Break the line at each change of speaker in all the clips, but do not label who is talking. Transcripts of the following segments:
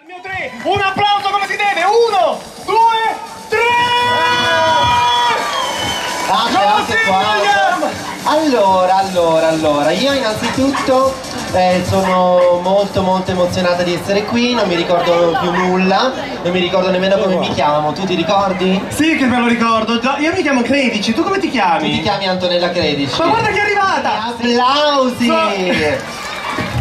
Al mio tre, un applauso come si deve, uno, due, tre!
Ah,
vogliamo!
Allora, allora, allora, io innanzitutto eh, sono molto molto emozionata di essere qui, non mi ricordo più nulla, non mi ricordo nemmeno come mi chiamo, tu ti ricordi?
Sì che me lo ricordo, io mi chiamo Credici, tu come ti
Tu
chiami?
ti chiami Antonella Credici.
Ma guarda che è arrivata!
Applausi!
Ma-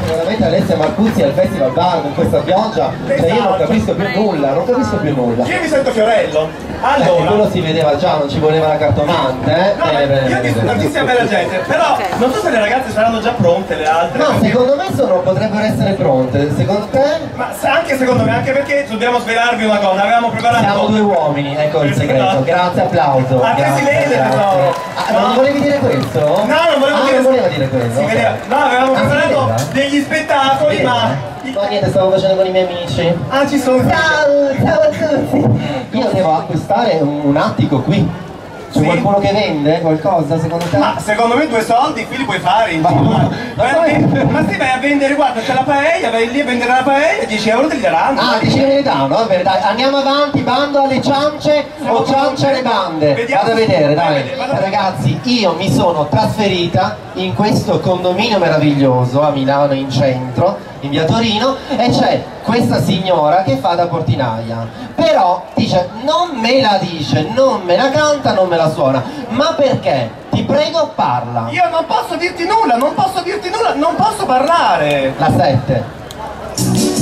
Veramente Alessia Marcuzzi al Festival Bar con questa pioggia, cioè io non capisco più nulla, non capisco più nulla.
Io mi sento Fiorello.
Eh,
Allora,
quello si vedeva già, non ci voleva la cartomante, eh?
no,
Eh, beh,
io ho visto tantissima bella gente, però non so se le ragazze saranno già pronte le altre.
No, secondo me sono, potrebbero essere pronte, secondo te?
Ma se- anche secondo me, anche perché dobbiamo svelarvi una cosa, avevamo preparato.
Siamo due uomini, ecco il segreto. Grazie, applauso.
Ah, che si vede,
grazie.
tesoro.
Ah, non
No.
volevi dire questo?
No, non volevo
ah,
dire
non dire questo.
Si
ok.
vedeva. No, avevamo
Ah,
preparato
vedeva?
Degli spettacoli, ma.
No, niente, stavo facendo con i miei amici.
Ah, ci sono.
Ciao, ciao a tutti. Io devo acquistare un attico qui. C'è
Sì.
qualcuno che vende qualcosa secondo te?
Ma secondo me due soldi qui li puoi fare in
Ma-
giro.
ma-
sì, vai a vendere, guarda, c'è la paella, vai lì a vendere la paella, 10 euro te li daranno.
Ah, dici che me ne danno, va bene, dai, andiamo avanti, bando alle ciance o ciance alle bande.
Vediamo.
Vado a vedere, dai. Ragazzi, io mi sono trasferita in questo condominio meraviglioso a Milano in centro, in via Torino, e c'è questa signora che fa da portinaia. Però dice, non me la dice, non me la canta, non me la suona. Ma perché? Ti prego, parla.
Io non posso dirti nulla, non posso dirti nulla, non posso parlare.
La 7.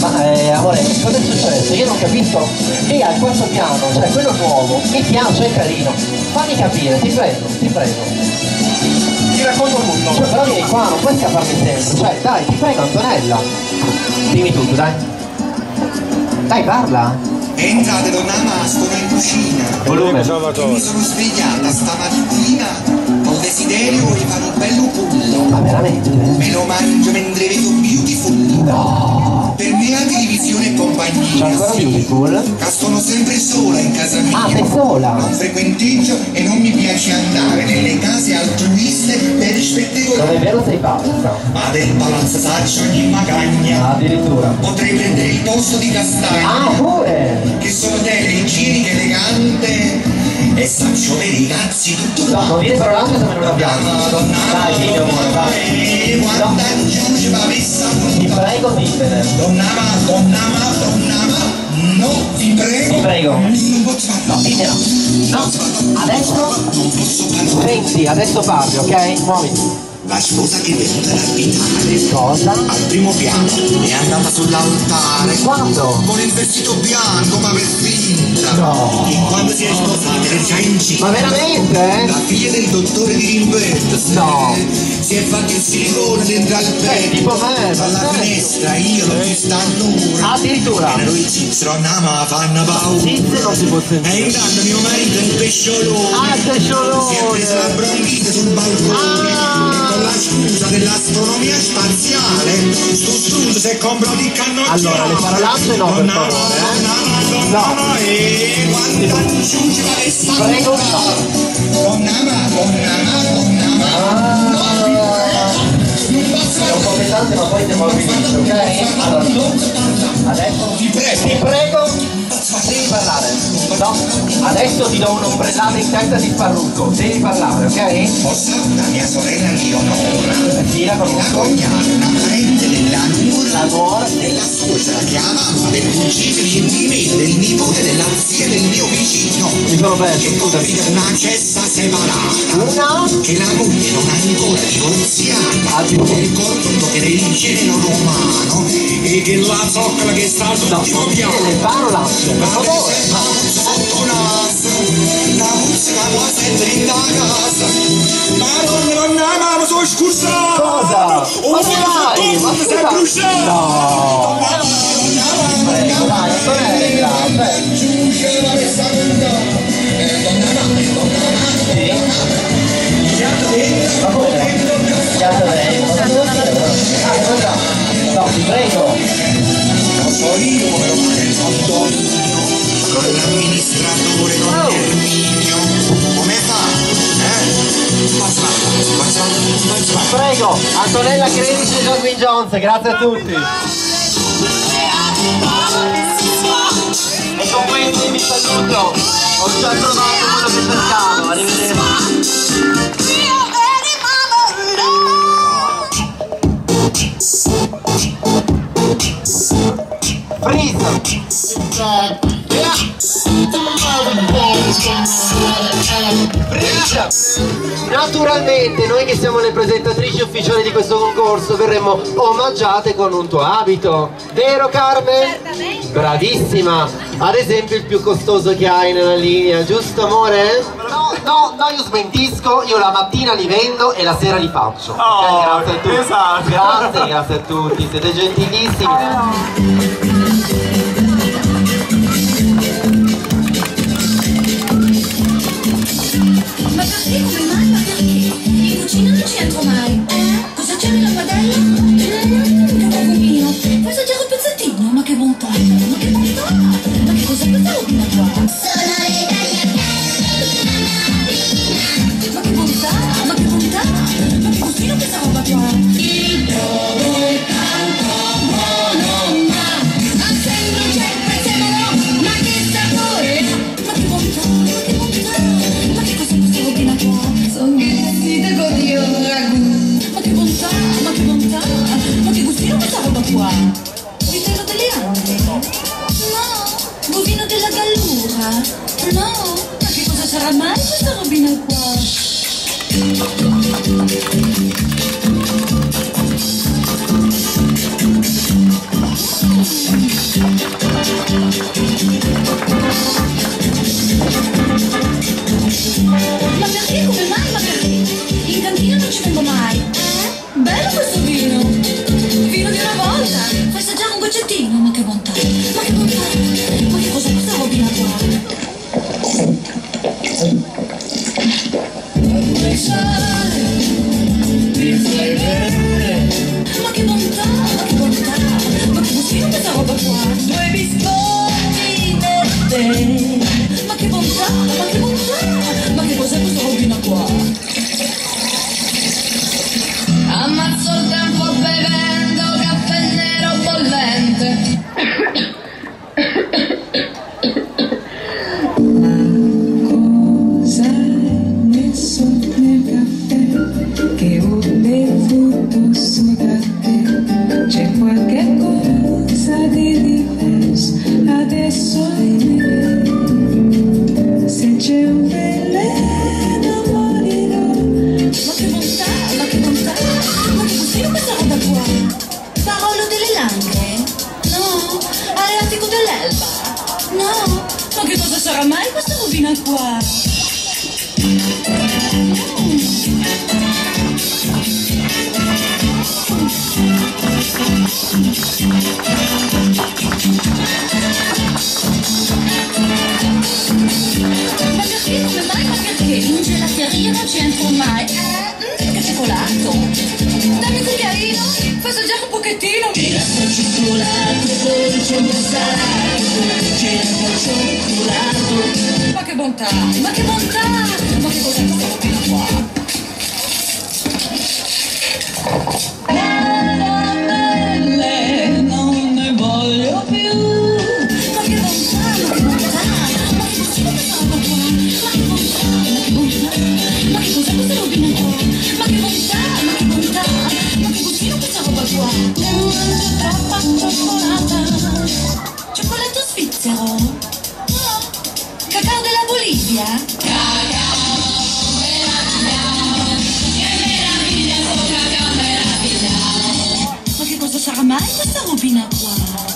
Ma eh, amore, cosa è successo? Io non capisco. Lì al quarto piano, cioè quello nuovo, mi piace, è carino. Fammi capire, ti prego, ti prego.
Ti racconto tutto.
Cioè, però vieni qua, non puoi scapparmi sempre. Cioè, dai, ti prego Antonella. Dimmi tutto, dai. Dai, parla.
Entrate donna Ama, sono in cucina.
Volume.
E mi sono svegliata stamattina col desiderio di fare un bello pullo.
Ma veramente?
Me lo mangio mentre vedo Beautiful.
No. C'è ancora?
Ma sono sempre sola in casa mia.
Ah, sei sola?
Non frequenteggio e non mi piace andare nelle case altruiste per
Non
spettacolare.
è vero, sei pazza.
Ma del palazzo Saccio ogni magagna.
Ah, addirittura.
Potrei prendere il posto di Castagna.
Ah, pure!
che sono delle igienica elegante e saccio per i cazzi tutto
No, non dire parolacce se me non abbiamo. Dai, dimmi amore, dai.
Messa
ti prego, dimmene.
donna ma donna ma donna ma no ti prego
Ti prego. No, dimmela. No, adesso senti, adesso parli, ok? Muoviti.
La sposa che è venuta abitare
Cosa?
al primo piano è andata sull'altare
Quando?
con il vestito bianco ma per finta
No.
e quando si è sposata era già incinta
Ma veramente?
La
eh?
figlia del dottore di Rimberto.
No.
Si è fatto il silicone dentro al petto
tipo me,
Dalla finestra io non ci sta l'ora
Addirittura.
E noi cicero ma fanno paura
Zizze non si può
E
sentire.
intanto mio marito è il pesciolone
Ah, il pesciolone.
Si è preso la bronchite sul balcone
Ah.
Con la scusa dell'astronomia spaziale Sto studio si è comprato il cannocchiale
Allora, le parolacce no, per favore, eh. No. Prego, no.
Donna ma, donna ma, donna ma
È un po' pesante ma poi al finish, ok? Allora, adesso
Ti prego
ti prego, devi parlare. No, adesso ti do un'ombrellata in testa di sparrucco, devi parlare, ok?
La mia sorella Leonora
Sì, la
La
conosco.
cognata, una parente della
La
nuora
nuora
della suocera che è la mamma del cugino di me del nipote della zia del mio vicino
Mi sono perso,
Che
scusami.
è una cessa separata
Una?
che la moglie non ha ancora divorziata
Addirittura.
e ricordo che del genere romano e che la zoccola che sta
No,
all'ultimo
dire
piano
le parolacce, per favore.
sotto naso la musica può sentire in casa bruciato
No. Prego, dai, cioè, sì. Ma come? Chiaro lei, devo dire? Ah, cosa? No, ti prego.
so io come lo fare
Antonella Credici e Jasmine Jones, grazie a tutti. E con questo vi saluto. Ho già trovato quello che cercavo. Arrivederci. Freeze! Naturalmente noi che siamo le presentatrici ufficiali di questo concorso verremo omaggiate con un tuo abito, vero Carmen?
Certamente.
Bravissima! Ad esempio il più costoso che hai nella linea, giusto amore? No, no, no, io smentisco, io la mattina li vendo e la sera li faccio.
Oh,
grazie a tutti.
esatto.
Grazie, grazie a tutti, siete gentilissimi.
Ma della Gallura no ma che cosa sarà mai questa robina qua Ma perché? Come mai? Ma perché? In cantina non ci vengo mai. Eh? Bello questo vino. Vino di una volta. Fai assaggiare un goccettino. Ma che bontà. Ma che bontà. Non ci entro mai. Eh, mm, che cioccolato. Dammi un cucchiaino, fai assaggiare un pochettino. C'era il cioccolato, dolce un po'. Bontà, Ma che bontà, ma che bontà. Ma che cos'è mai questa robina qua?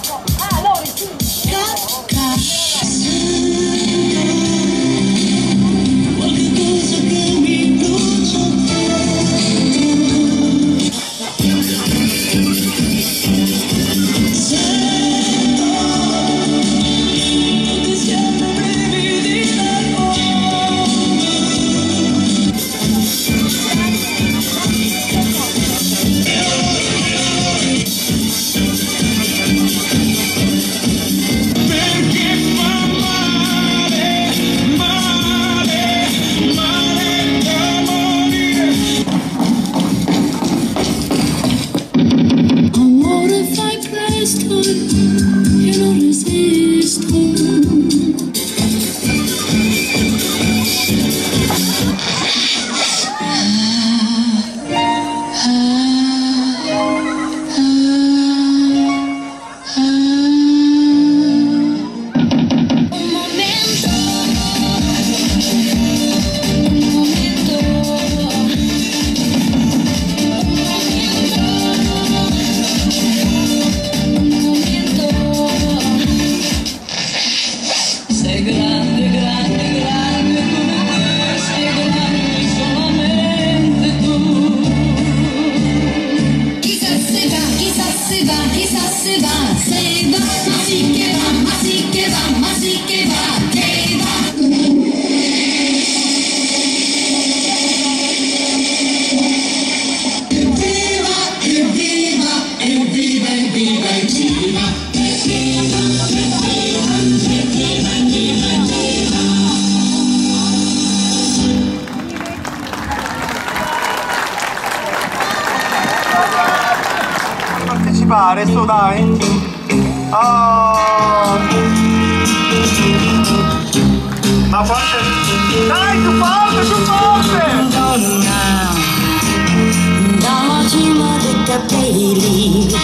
Capelli.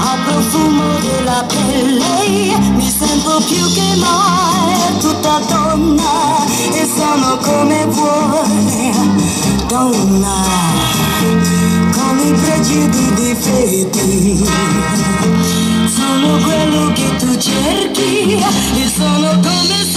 Al profumo della pelle mi sento più che mai tutta donna e sono come vuoi donna con i pregi ed i difetti sono quello che tu cerchi e sono come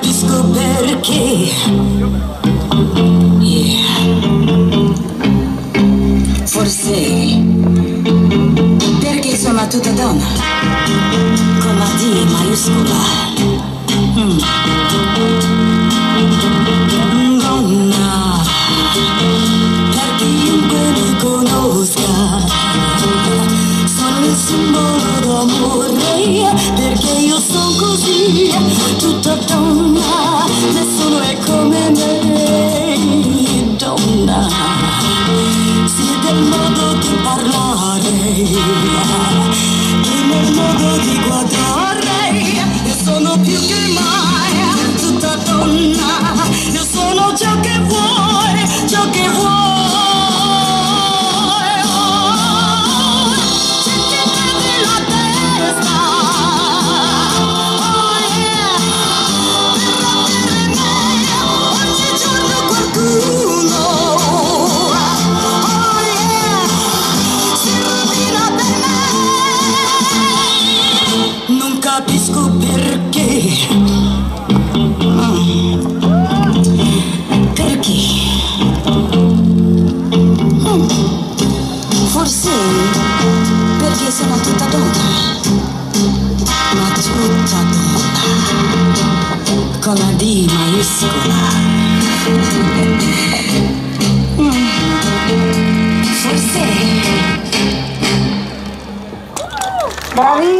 perché Yeah. Forse perché sono tutta donna con la D maiuscola. Mm. Donna, per chiunque mi conosca, sono il simbolo d'amore, perché io sono così, tutta donna, nessuno è come me, donna, sia del modo di parlare, che nel modo di guardare, io sono più che mai, tutta donna, io sono ciò che vuoi, D maiuscola. Mm. Forse... Bravissima!